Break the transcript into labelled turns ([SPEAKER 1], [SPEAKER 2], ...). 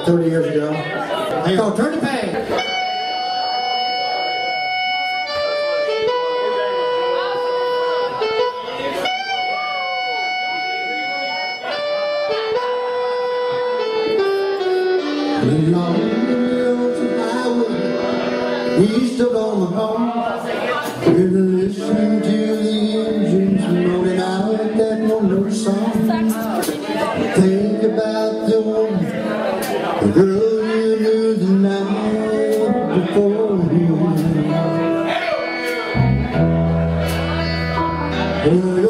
[SPEAKER 1] about 30 years ago. Hang go turn the page. We stood the We to the engines out song Girl, you the night before you.